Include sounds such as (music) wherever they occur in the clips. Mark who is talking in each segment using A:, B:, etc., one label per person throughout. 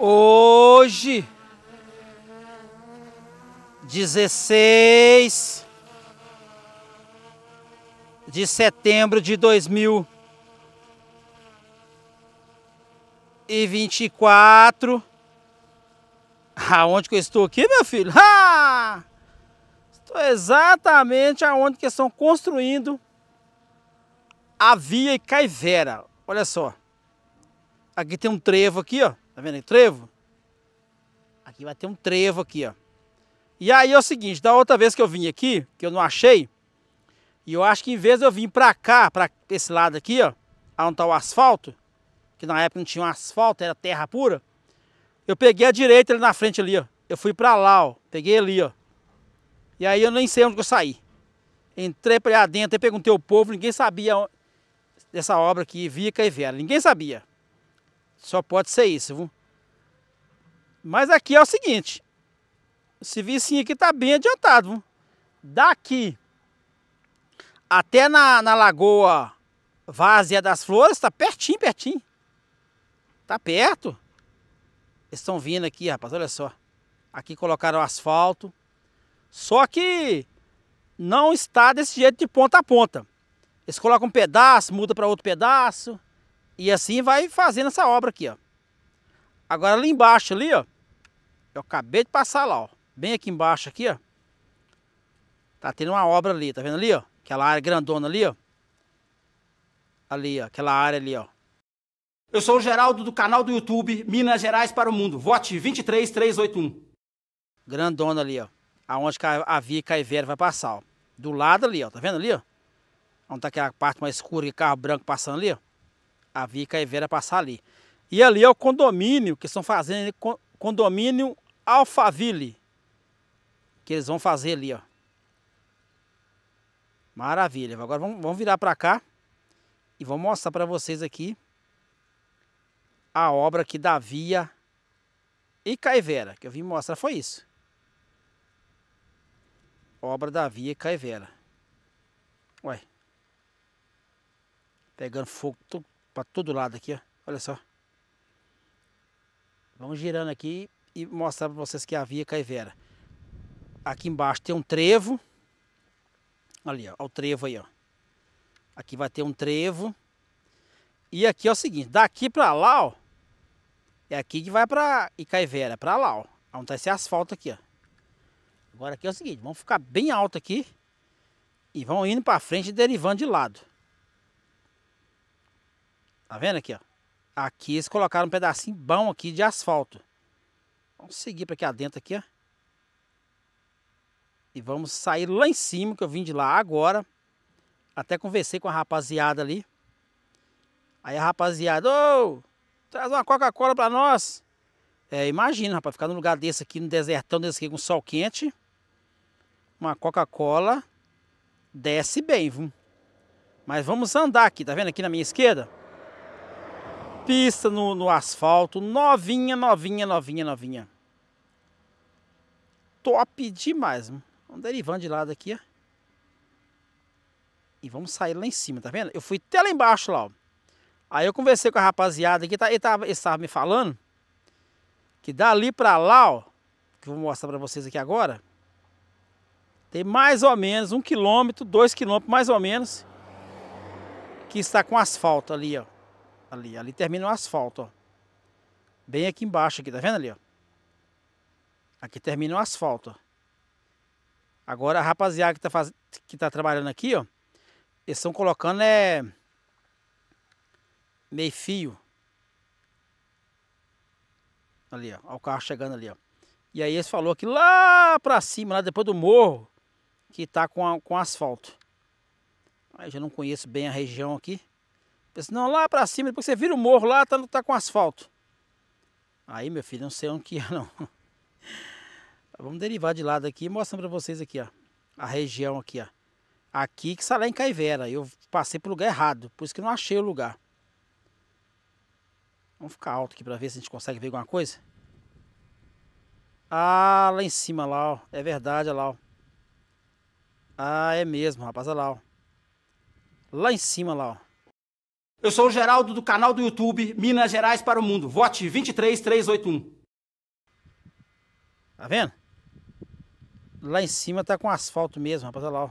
A: Hoje, 16 de setembro de 2024. (laughs) Aonde que eu estou aqui, meu filho? Estou exatamente aonde que estão construindo a via Icaivera. Olha só. Aqui tem um trevo aqui, ó. Tá vendo aí, trevo? Aqui vai ter um trevo aqui, ó. E aí é o seguinte, da outra vez que eu vim aqui, que eu não achei, e eu acho que em vez de eu vir pra cá, pra esse lado aqui, ó, onde tá o asfalto, que na época não tinha um asfalto, era terra pura, eu peguei a direita ali na frente ali, ó. Eu fui pra lá, ó. Peguei ali, ó. E aí eu nem sei onde eu saí. Entrei para lá dentro e perguntei ao povo, ninguém sabia dessa obra aqui, Via Caivera. Ninguém sabia. Só pode ser isso, viu? Mas aqui é o seguinte. O serviço aqui tá bem adiantado, viu? Daqui até na, na Lagoa Vazia das Flores, tá pertinho, pertinho. Tá perto. Eles estão vindo aqui, rapaz, olha só. Aqui colocaram asfalto. Só que não está desse jeito de ponta a ponta. Eles colocam um pedaço, muda para outro pedaço. E assim vai fazendo essa obra aqui, ó. Agora ali embaixo ali, ó. Eu acabei de passar lá, ó. Bem aqui embaixo aqui, ó. Tá tendo uma obra ali, tá vendo ali, ó? Aquela área grandona ali, ó. Ali, ó. Aquela área ali, ó.
B: Eu sou o Geraldo do canal do YouTube Minas Gerais para o Mundo. Vote 23381.
A: Grandona ali, ó aonde a via Caivera vai passar, ó. Do lado ali, ó, tá vendo ali, ó? Onde tá aquela parte mais escura e carro branco passando ali, ó. A via Caivera passar ali. E ali é o condomínio que estão fazendo, condomínio Alphaville. Que eles vão fazer ali, ó. Maravilha. Agora vamos, vamos virar para cá e vou mostrar para vocês aqui a obra aqui da via e Caivera, que eu vim mostrar foi isso obra da via Caivera. Ué. Pegando fogo para todo lado aqui, ó. Olha só. Vamos girando aqui e mostrar para vocês que é a via Caivera. Aqui embaixo tem um trevo. Ali, ó. O trevo aí, ó. Aqui vai ter um trevo. E aqui é o seguinte, daqui para lá, ó. É aqui que vai para Icaivera, para lá, ó. Onde tá esse asfalto aqui, ó. Agora aqui é o seguinte, vamos ficar bem alto aqui e vamos indo para frente e derivando de lado. Tá vendo aqui, ó? Aqui eles colocaram um pedacinho bom aqui de asfalto. Vamos seguir para aqui adentro aqui, ó. E vamos sair lá em cima, que eu vim de lá agora. Até conversei com a rapaziada ali. Aí a rapaziada, ô, traz uma Coca-Cola para nós. É, imagina, rapaz, ficar num lugar desse aqui, no desertão desse aqui com sol quente uma Coca-Cola desce bem, viu? Mas vamos andar aqui, tá vendo aqui na minha esquerda? Pista no, no asfalto, novinha, novinha, novinha, novinha. Top demais, viu? Vamos derivando de lado aqui, ó. E vamos sair lá em cima, tá vendo? Eu fui até lá embaixo lá, ó. Aí eu conversei com a rapaziada aqui, tá, ele, tava, ele estava me falando que dali pra lá, ó, que eu vou mostrar pra vocês aqui agora, tem mais ou menos um quilômetro, dois quilômetros mais ou menos, que está com asfalto ali, ó. Ali, ali termina o asfalto, ó. Bem aqui embaixo, aqui, tá vendo ali, ó? Aqui termina o asfalto, ó. Agora a rapaziada que tá, faz... que tá trabalhando aqui, ó, eles estão colocando é meio fio. Ali, ó, o carro chegando ali, ó. E aí eles falou que lá pra cima, lá depois do morro, que está com, a, com asfalto. Aí já não conheço bem a região aqui. Pensei, não, lá para cima, depois você vira o morro lá, tá, tá com asfalto. Aí, meu filho, não sei onde que é, não. (laughs) Vamos derivar de lado aqui e mostrando para vocês aqui, ó. A região aqui, ó. Aqui que está lá em Caivera. Eu passei pro lugar errado, por isso que não achei o lugar. Vamos ficar alto aqui para ver se a gente consegue ver alguma coisa. Ah, lá em cima lá, ó. É verdade, olha lá, ó. Ah, é mesmo, rapaz, olha lá, ó. Lá em cima, lá, ó.
B: Eu sou o Geraldo do canal do YouTube Minas Gerais para o Mundo. Vote 23381.
A: Tá vendo? Lá em cima tá com asfalto mesmo, rapaz. Olha lá, ó.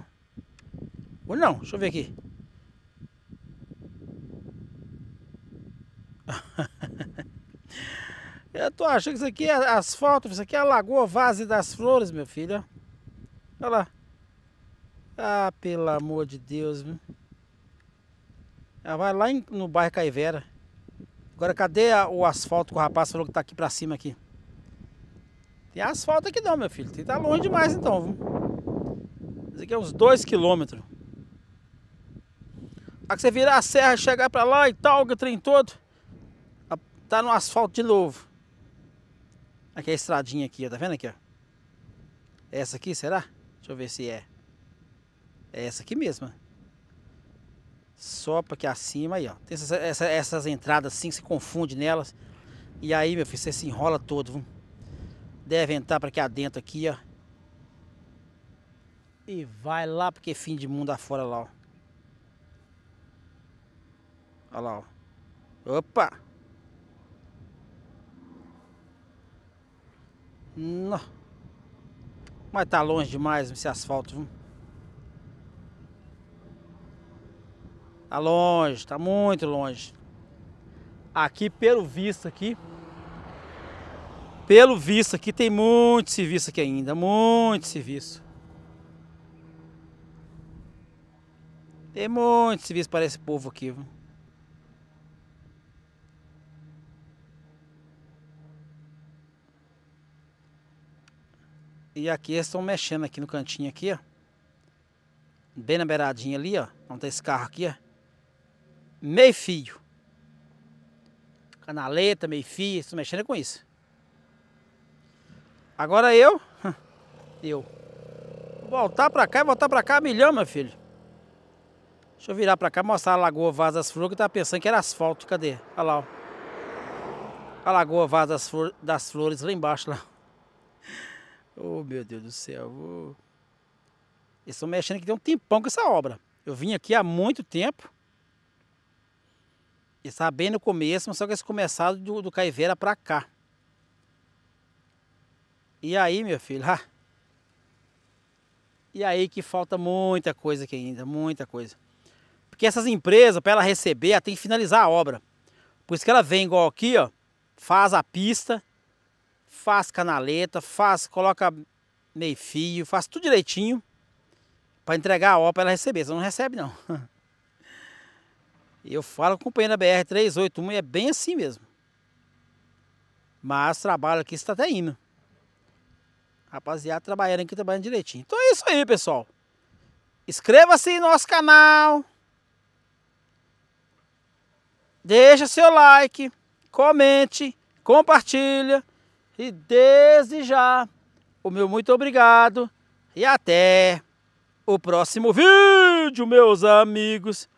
A: Ou não, deixa eu ver aqui. (laughs) eu tô achando que isso aqui é asfalto, isso aqui é a Lagoa Vase das Flores, meu filho. Olha lá. Ah, pelo amor de Deus, viu? Ela vai lá em, no bairro Caivera. Agora cadê a, o asfalto que o rapaz falou que tá aqui pra cima aqui? Tem asfalto aqui não, meu filho. Tem tá longe demais então, viu? Isso aqui é uns 2 quilômetros. Aí você virar a serra, chegar pra lá e tal, o trem todo. Tá no asfalto de novo. Aqui é a estradinha aqui, ó. Tá vendo aqui, ó? Essa aqui, será? Deixa eu ver se é. É essa aqui mesmo, ó. Sopra aqui acima aí, ó. Tem essas, essas, essas entradas assim, se confunde nelas. E aí, meu filho, você se enrola todo, viu? Deve entrar para aqui adentro aqui, ó. E vai lá porque fim de mundo afora lá, ó. Olha lá, ó. Opa! Não. Mas tá longe demais esse asfalto, viu? Tá longe, tá muito longe. Aqui pelo visto aqui, pelo visto aqui tem muito serviço aqui ainda, muito serviço. Tem muito serviço para esse povo aqui? E aqui eles estão mexendo aqui no cantinho aqui, ó. Bem na beiradinha ali, ó. Onde tá esse carro aqui, ó meio fio. Canaleta, meio fio, estou mexendo com isso. Agora eu, eu, voltar pra cá e voltar pra cá milhão, meu filho. Deixa eu virar pra cá mostrar a Lagoa Vaz das Flores, que eu tava pensando que era asfalto. Cadê? Olha lá, ó. A Lagoa Vaz das, Flores, das Flores lá embaixo, lá. (laughs) Oh, meu Deus do céu. Oh. Eles estão mexendo aqui tem um tempão com essa obra. Eu vim aqui há muito tempo. Está bem no começo, mas só que eles começaram do, do Caiveira para cá. E aí, meu filho, ah, e aí que falta muita coisa aqui ainda, muita coisa. Porque essas empresas, para ela receber, ela tem que finalizar a obra. Por isso que ela vem igual aqui, ó, faz a pista, faz canaleta, faz, coloca meio fio, faz tudo direitinho para entregar a obra para ela receber. Você não recebe não. (laughs) Eu falo acompanhando a BR-381 e é bem assim mesmo. Mas trabalho aqui está até indo. Rapaziada trabalhando aqui, trabalhando direitinho. Então é isso aí, pessoal. Inscreva-se no nosso canal. Deixa seu like, comente, compartilha. E desde já, o meu muito obrigado. E até o próximo vídeo, meus amigos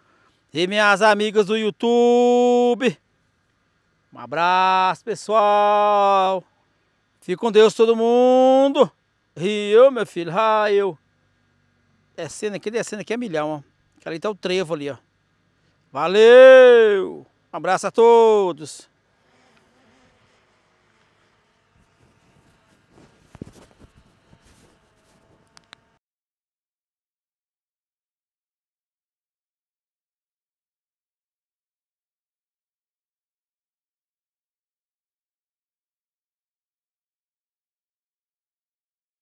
A: e minhas amigas do YouTube. Um abraço, pessoal. Fique com Deus todo mundo. E eu, meu filho, ah, eu. Descendo aqui, descendo aqui é milhão, ó. Ali tá o trevo ali, ó. Valeu! Um abraço a todos.